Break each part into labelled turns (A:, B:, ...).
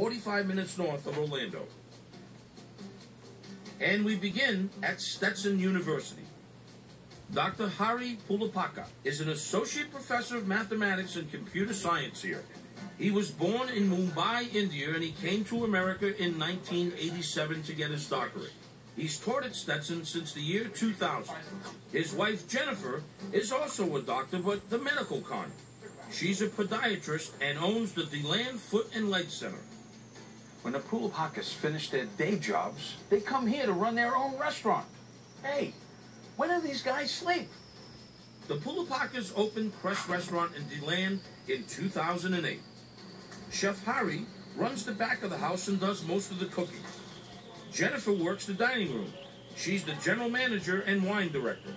A: 45 minutes north of Orlando. And we begin at Stetson University. Dr. Hari Pulapaka is an associate professor of mathematics and computer science here. He was born in Mumbai, India, and he came to America in 1987 to get his doctorate. He's taught at Stetson since the year 2000. His wife, Jenneffer, is also a doctor, but the medical kind. She's a podiatrist and owns the DeLand Foot and Leg Center.
B: When the Pulapakas finish their day jobs, they come here to run their own restaurant. Hey, when do these guys sleep?
A: The Pulapakas opened Cress Restaurant in DeLand in 2008. Chef Hari runs the back of the house and does most of the cooking. Jenneffer works the dining room. She's the general manager and wine director.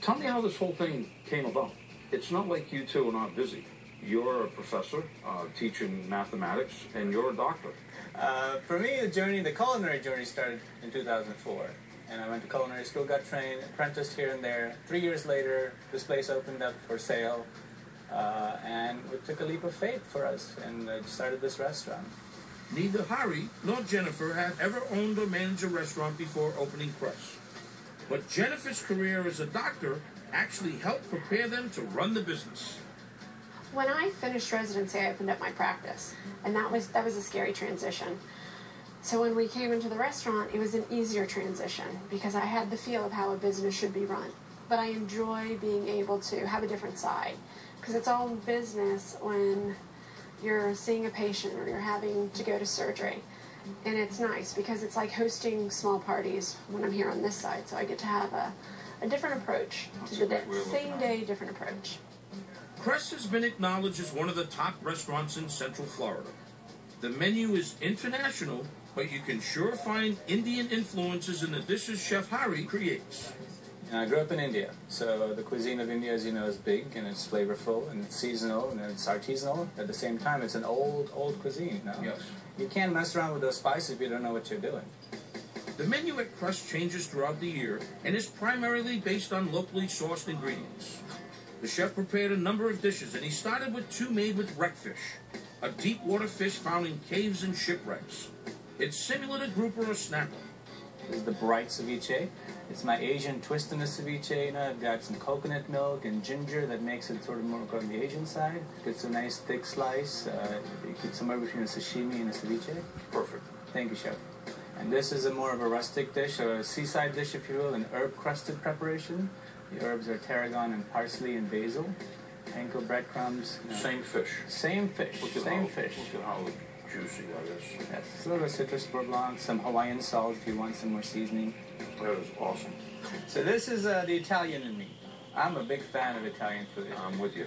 B: Tell me how this whole thing came about. It's not like you two are not busy. You're a professor uh, teaching mathematics, and you're a doctor.
C: Uh, for me, the journey, the culinary journey started in 2004. And I went to culinary school, got trained, apprenticed here and there. Three years later, this place opened up for sale. Uh, and it took a leap of faith for us and uh, started this restaurant.
A: Neither Hari nor Jenneffer have ever owned or managed a restaurant before opening Cress. But Jenneffer's career as a doctor actually helped prepare them to run the business.
D: When I finished residency, I opened up my practice, and that was that was a scary transition. So when we came into the restaurant, it was an easier transition because I had the feel of how a business should be run. But I enjoy being able to have a different side because it's all business when you're seeing a patient or you're having to go to surgery. And it's nice because it's like hosting small parties when I'm here on this side, so I get to have a, a different approach
B: That's
D: to the
B: of
D: same day, different approach.
A: Cress has been acknowledged as one of the top restaurants in Central Florida. The menu is international, but you can sure find Indian influences in the dishes Chef Hari creates.
C: And I grew up in India, so the cuisine of India, as you know, is big and it's flavorful and it's seasonal and it's artisanal. At the same time, it's an old, old cuisine. You, know?
B: Yes.
C: you can't mess around with those spices if you don't know what you're doing.
A: The menu at Cress changes throughout the year and is primarily based on locally sourced ingredients. The chef prepared a number of dishes, and he started with two made with wreckfish, a deep water fish found in caves and shipwrecks. It's similar to grouper or snapper.
C: This is the bright ceviche. It's my Asian twist in the ceviche. You know, I've got some coconut milk and ginger that makes it sort of more on the Asian side. It's a nice thick slice. Uh, you get somewhere between a sashimi and a ceviche.
B: Perfect.
C: Thank you, chef. And this is a more of a rustic dish, or a seaside dish, if you will, an herb-crusted preparation. The herbs are tarragon and parsley and basil. Panko breadcrumbs. know.
B: Same fish.
C: Same fish.
B: Look at
C: Same
B: how,
C: fish.
B: Look at how juicy that is.
C: Yes. A little citrus beurre blanc, some Hawaiian salt if you want some more seasoning.
B: That is awesome.
C: So this is uh, the Italian in me. I'm a big fan of Italian food.
B: I'm with you.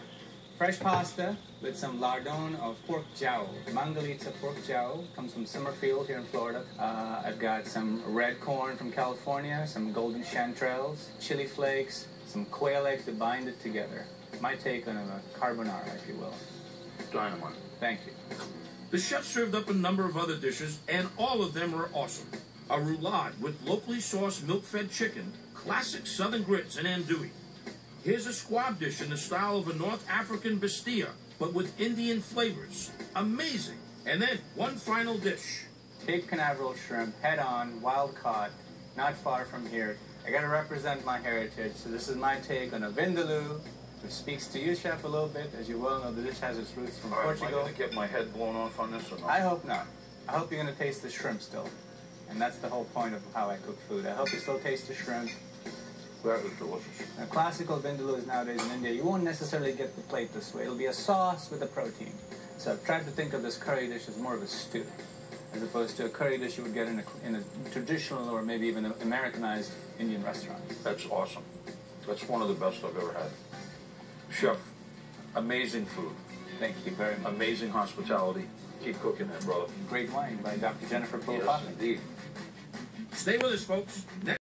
C: Fresh pasta with some lardon of pork jowl. Mangalitsa pork jowl comes from Summerfield here in Florida. Uh, I've got some red corn from California, some golden chanterelles, chili flakes, some quail eggs to bind it together. My take on a carbonara, if you will.
B: Dynamite.
C: Thank you.
A: The chef served up a number of other dishes, and all of them are awesome. A roulade with locally sourced milk-fed chicken, classic southern grits, and andouille. Here's a squab dish in the style of a North African bastilla, but with Indian flavors. Amazing. And then one final dish.
C: Cape Canaveral shrimp, head on, wild caught, not far from here. I gotta represent my heritage, so this is my take on a vindaloo, which speaks to you, chef, a little bit. As you well know, the dish has its roots from
B: All right, am I
C: Portugal.
B: to get my head blown off on this or not?
C: I hope not. I hope you're gonna taste the shrimp still. And that's the whole point of how I cook food. I hope you still taste the shrimp.
B: That is delicious.
C: Now, classical vindaloo is nowadays in India, you won't necessarily get the plate this way. It'll be a sauce with a protein. So I've tried to think of this curry dish as more of a stew, as opposed to a curry dish you would get in a, in a traditional or maybe even an Americanized Indian restaurant.
B: That's awesome. That's one of the best I've ever had. Chef, amazing food,
C: Thank you very much.
B: amazing hospitality. Keep cooking that, brother.
C: Great wine by Dr. Jenneffer
B: Yes,
C: Pulapaka.
B: indeed.
A: Stay with us, folks. Next